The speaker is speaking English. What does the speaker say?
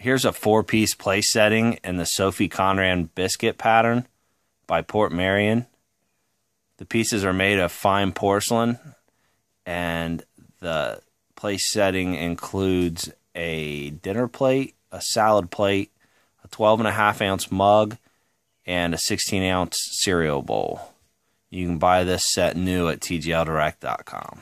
here's a four piece place setting in the Sophie Conran biscuit pattern by Portmeirion. The pieces are made of fine porcelain, and the place setting includes a dinner plate, a salad plate, a 12 and a half ounce mug, and a 16 ounce cereal bowl. You can buy this set new at tgldirect.com.